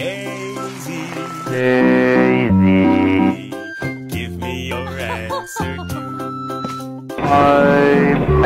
Daisy, Daisy, give me your answer. I'm